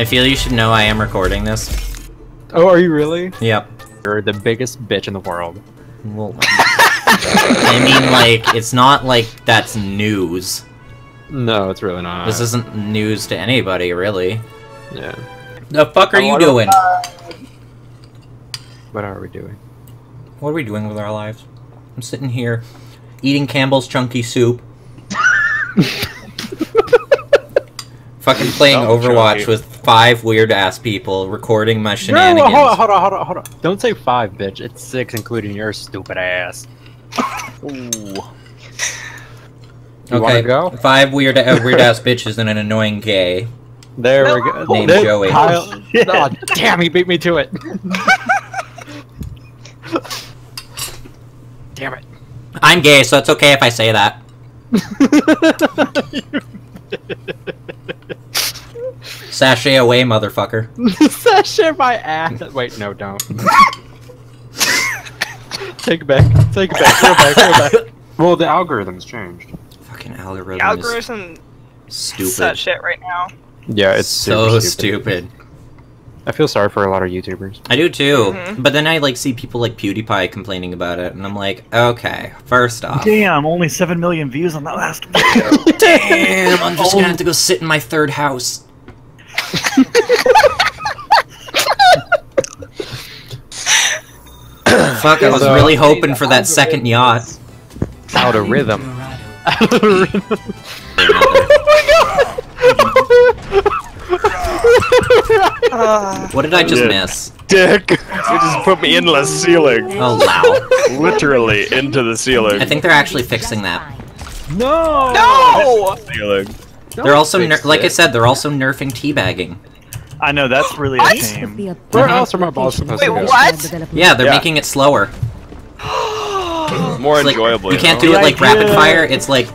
I feel you should know I am recording this. Oh, are you really? Yep. You're the biggest bitch in the world. Well, I mean, like, it's not like that's news. No, it's really not. This isn't news to anybody, really. Yeah. The fuck are I you doing? What are we doing? What are we doing with our lives? I'm sitting here, eating Campbell's chunky soup. Fucking playing Oh, Overwatch with five weird ass people, recording my No, shenanigans. hold on, hold on, hold on, hold on. Don't say five, bitch. It's six, including your stupid ass. Ooh. You wanna go? Five weird, uh, weird ass bitches and an annoying gay. There No. we go. Named There- Joey. Kyle- oh, damn, he beat me to it. damn it. I'm gay, so it's okay if I say that. Sashay away, motherfucker. Sashay my ass. Wait, no, don't. Take it back. Take it back. Go back. Go back. Well, the algorithm's changed. Fucking algorithm, The algorithm is such stupid. shit right now. Yeah, it's so super stupid. I feel sorry for a lot of YouTubers. I do too, Mhm. but then I like see people like PewDiePie complaining about it, and I'm like, okay, first off, Damn, only 7 million views on that last video. damn, I'm just gonna have to go sit in my third house. Fuck, I was Although- really hoping for that second yacht. Out of rhythm. Uh, What did I just Yeah. miss? dick! You just put me in the ceiling. Oh wow. Literally into the ceiling. I think they're actually fixing that. no! No! Ceiling. They're also, ner- like I said, they're also nerfing teabagging. I know, that's really a What? shame. Where else are my balls supposed Wait, to go? what? Yeah, they're Yeah. making it slower. More It's like, enjoyable. you can't do it like rapid fire. It's like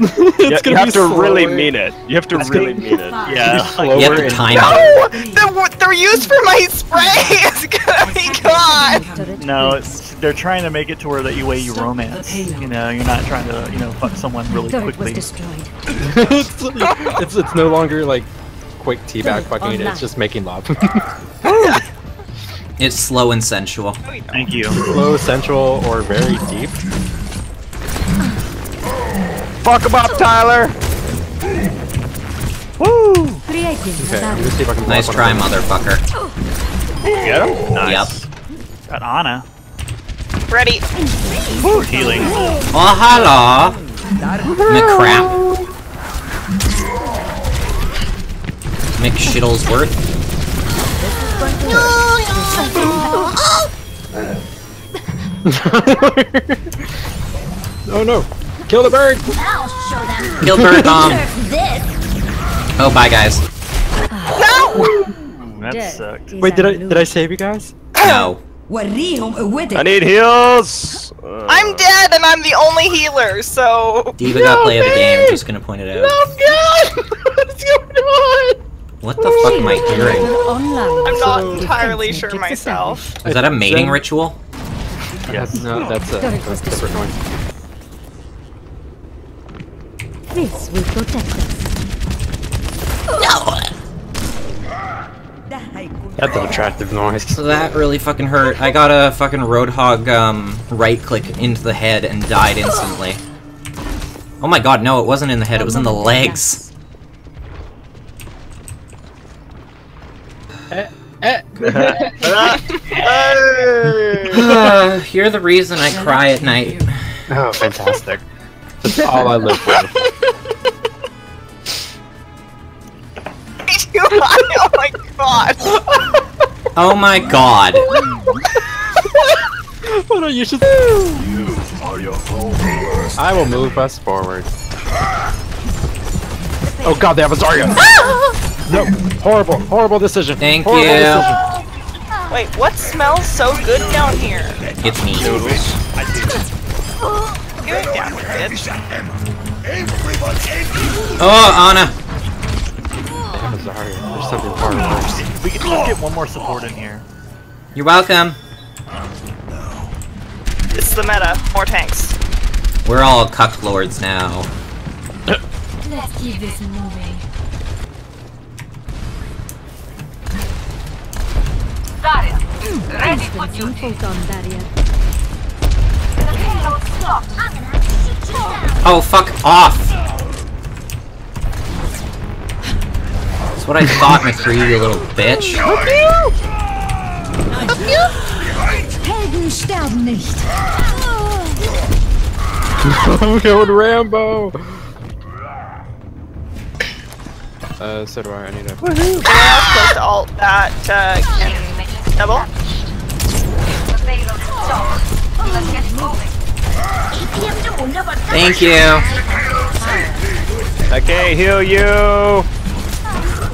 You, you gonna have be to really mean it. You have to really mean it. Yeah. Slower you have to and- time it. No! They're, they're used for my spray! It's gonna be gone! No, it's they're trying to make it to where that you way you romance. You know, you're not trying to, you know, fuck someone really quickly. it's, it's it's no longer like quick teabag fucking it. It's just making love. It's slow and sensual. Thank you. Slow, sensual, or very deep. Fuck him up, Tyler! Woo! Okay, I'm gonna see if I can. Nice try, one of motherfucker. Get him? Nice. Got Anna. Ready. Woo! Healing. Oh, hello. McCrap. McShittlesworth. them. oh no! Kill the bird! I'll show them. Gilbert, um. This Oh, bye, guys. No! That death sucked. Wait, did I did I save you guys? No. I need heals! Uh, I'm dead and I'm the only healer, so. D.Va got play of the game, just gonna point it out. God! What's going on? What the fuck am I hearing? I'm not entirely sure myself. Is that a mating Zen- ritual? Yes. No, that's a, that's a different one. This will protect us. That's an attractive noise. So that really fucking hurt. I got a fucking Roadhog um, right click into the head and died instantly. Oh my god, no, it wasn't in the head, it was in the legs. You're the reason I cry at night. Oh, fantastic. That's all I live for. oh my god! Oh my god. Hold on, you should. I will move us forward. Oh god, they have a Zarya! no, horrible, horrible decision. Thank horrible you. Decision. Wait, what smells so good down here? It's me. Get down here, bitch. Oh, Anna. They have Zarya. There's something far worse. We can just get one more support in here. You're welcome. It's the meta. More tanks. We're all cuck lords now. Let's keep this moving. Instant some photon barrier. I'm gonna have to shoot you down. Oh, fuck off! What I thought, McCree, you little bitch. Helden sterben nicht. I'm going Rambo! Uh, so do I. I need a. Anyone else close to alt that uh, can double? Thank you. I can't heal you.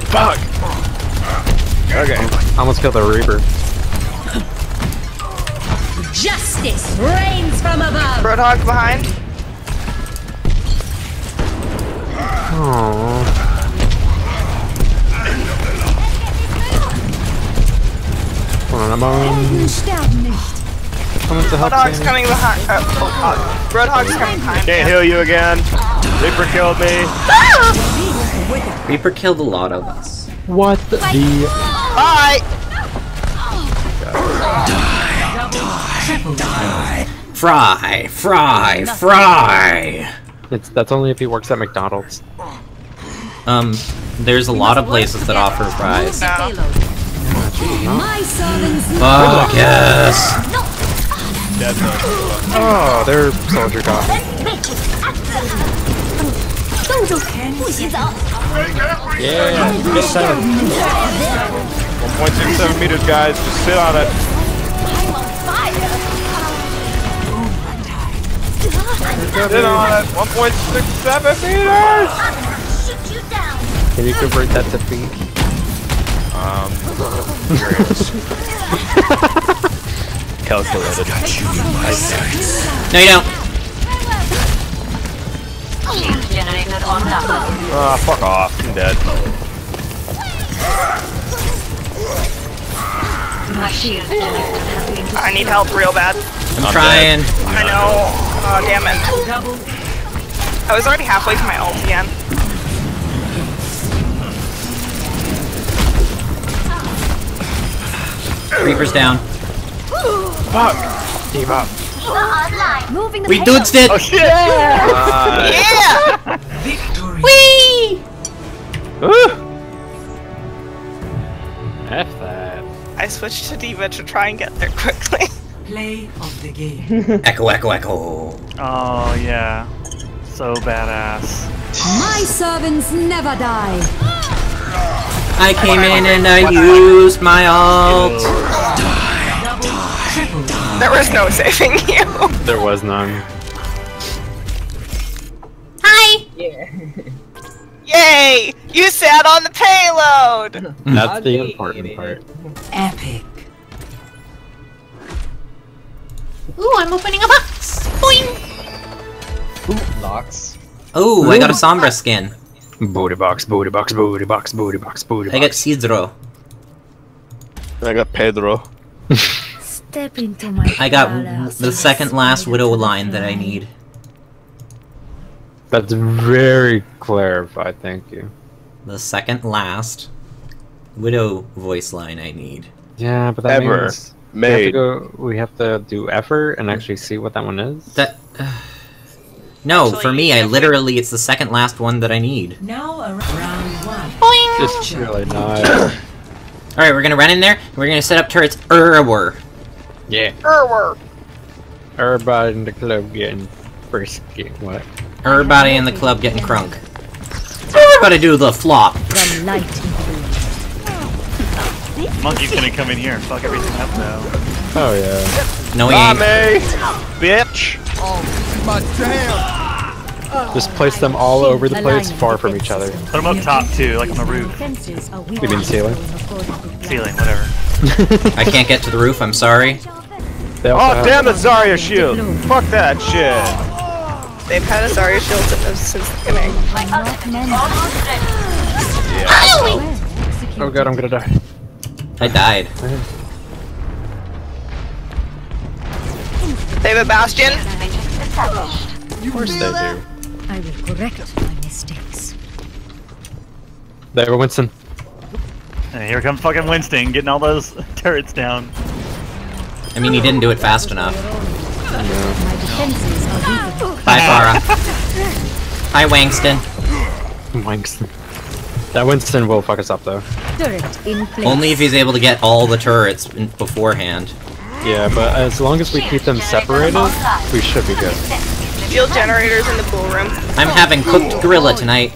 Fuck. Okay. I almost killed the Reaper. Justice reigns from above. Roadhog behind. Aww. Hold on, I'm on. Helden sterben nicht. Coming to help Roadhog's coming behind. Uh, oh, God. Roadhog's coming behind. Can't heal you again. Reaper killed me. Reaper killed a lot of us. What the? Bye! Fry, fry, fry! It's that's only if he works at McDonald's. Um, there's a lot of places that offer fries. No. My servants Fuck yes! Oh, they're soldier coffee. 动作不许走。 Yeah, good seven. 1.67 meters, guys. Just sit on it. Sit on it. 1.67 meters. Shoot you down. Can you convert that to feet? Um, calculated. No, you don't. Ah, fuck off. I'm dead. I need help real bad. I'm I'm trying. I know. Oh, damn it. I was already halfway to my ult again. Reaper's down. Fuck. Team up. Online. Moving the We payload. dudes did! Oh shit! Yeah! Whee! F that. I switched to D.Va to try and get there quickly. Play of the game. Echo, echo, echo. Oh yeah, so badass. My servants never die. I came in and I used my ult. There was no saving you. There was none. Hi! Yeah. Yay! You sat on the payload! That's the important part. Epic. Ooh, I'm opening a box. Boing! Ooh, Locks. Oh, I got a Sombra skin. Booty box, booty box, booty box, booty box, booty I got box. Cedro. I got Pedro. Step into my I got the second last Widow line that I need. That's very clarified, thank you. The second last Widow voice line I need. Yeah, but that Ever means we have to go. We have to do effort and actually see what that one is. That. no, Actually, for me, I literally, it's the second last one that I need. Now around round one. It's really not. Alright, we're gonna run in there, and we're gonna set up turrets everywhere. Yeah. Erwer. Everybody in the club getting frisky. What? Everybody in the club getting crunk. Everybody do the flop. From light into Monkey's gonna come in here and fuck everything up now. Oh yeah. No, he Not ain't. me, bitch. Just place them all over the place, far from each other. Put them up top too, like on the roof, You mean ceiling? ceiling, whatever. I can't get to the roof, I'm sorry. They Oh damn the Zarya shield. Fuck that shit. They've had a Zarya shield since, since the beginning. Oh god, I'm gonna die. I died. They have a Bastion. Of course they do. I will correct my mistakes. There, Winston. And here comes fucking Winston getting all those turrets down. I mean, he didn't do it fast enough. My defenses are weakened. Bye, Pharah. Hi, Wangston. Wangston. That Winston will fuck us up though. Turret in place. Only if he's able to get all the turrets in- beforehand. Yeah, but as long as we keep them separated, we should be good. Field generators in the pool room. I'm having cooked gorilla tonight.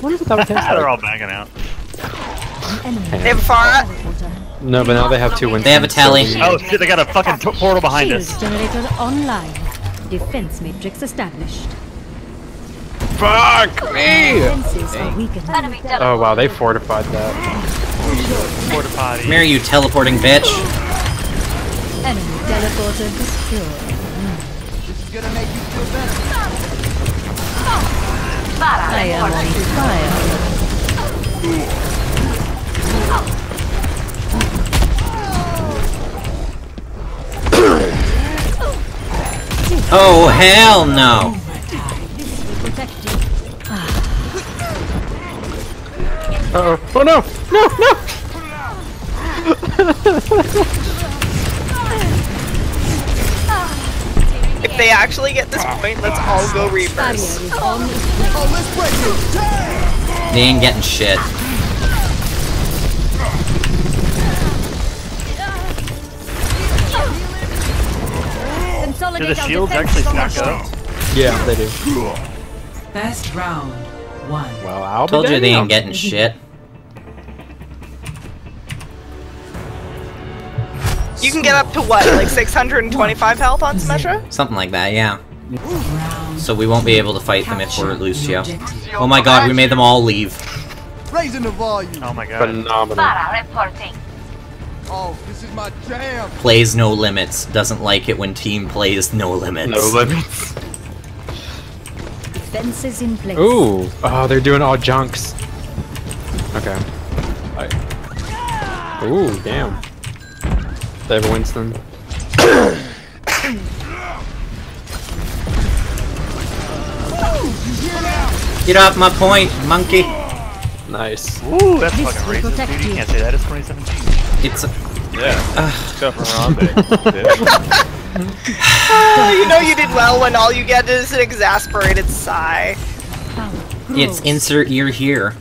What is it that They're all backing out. They have Pharah. Water. No, but now they have two Winstons. They have a tally. Oh shit, they got a fucking portal behind Shield us. generator online. Defense matrix established. Fuck me! Defenses are weakened. Oh wow, they fortified that. Porta potty. Come here, you teleporting bitch. Enemy teleporter destroyed. I am on fire. Oh, hell no. Uh oh. Oh no! No, no! If they actually get this ah. point, let's all go Barrier Reapers. is on its way. They ain't getting shit. Do the shields actually stack up? Yeah, they do. Best round. One. Well, I'll be Told you they ain't getting shit. Can get up to what, like 625 health on Symmetra? Something like that, yeah. So we won't be able to fight them if we're Capture the Lucio. Oh my god, we made them all leave. Raising the volume. Oh my god. Phenomenal. Oh, this is my jam. Plays no limits. Doesn't like it when team plays no limits. No limits. Defenses in place. Ooh. Oh, they're doing all junks. Okay. I... Ooh, damn. They have a Winston. Get off my point, monkey. Nice. Ooh, that's This fucking will racist, protect dude. You you. can't say that. It's 2017. It's a. Yeah. Except for Harambe. You know you did well when all you get is an exasperated sigh. It's insert ear here.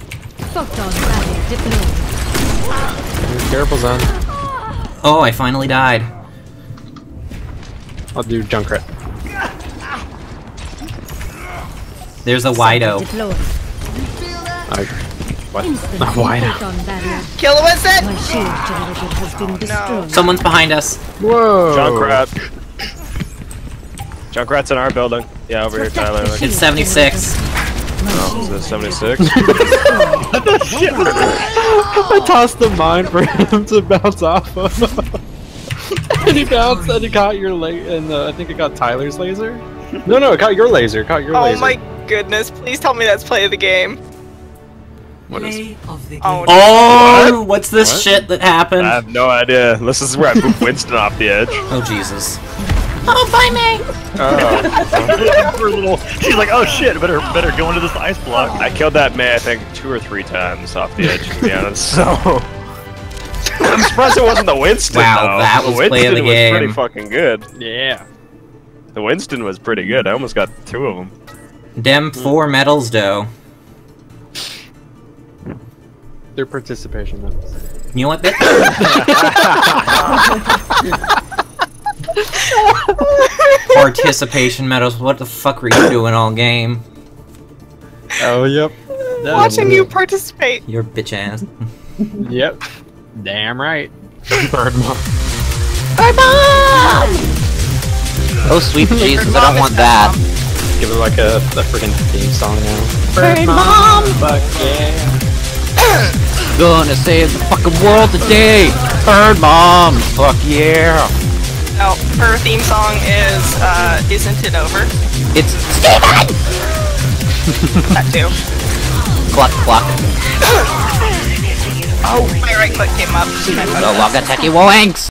Photon barrier. Careful, Zen. Oh, I finally died. I'll do Junkrat. There's a Widow. Deployed. I... What? Instant A Widow. Kill Winston! My shield generator has. Someone's behind us. Whoa! Junkrat. Junkrat's in our building. Yeah, over here, Tyler. Like, It's 76. oh, is this 76? I tossed the mine for him to bounce off of. and he bounced and he caught your la- and uh, I think it got Tyler's laser. No, no, it caught your laser. It caught your Oh laser. my goodness, please tell me that's play of the game. Play of the game. Oh, Oh, what's this What? shit that happened? I have no idea. This is where I moved Winston off the edge. Oh, Jesus. Oh. For oh. a little, she's like, oh shit, better better go into this ice block. I killed that man, I think, two or three times off the edge, to be honest, so... I'm surprised it wasn't the Winston, Wow, though. that was the play of the Winston was pretty fucking good. Yeah. The Winston was pretty good. I almost got two of them. Dem four medals, though. Their participation though. You know what, bitch? Participation medals. What the fuck were you doing all game? Oh yep. watching you participate. Your bitch ass. Yep. Damn right. Bird mom. Bird mom! Oh, sweet Jesus, I don't want that. Give it like a, a freaking theme song now. Bird mom. Fuck yeah. Gonna save the fucking world today! Bird mom! Fuck yeah! Oh, her theme song is, uh, Isn't It Over? It's Steven! That too. Cluck cluck. Oh, my right click came up. The Wagateki Wanks!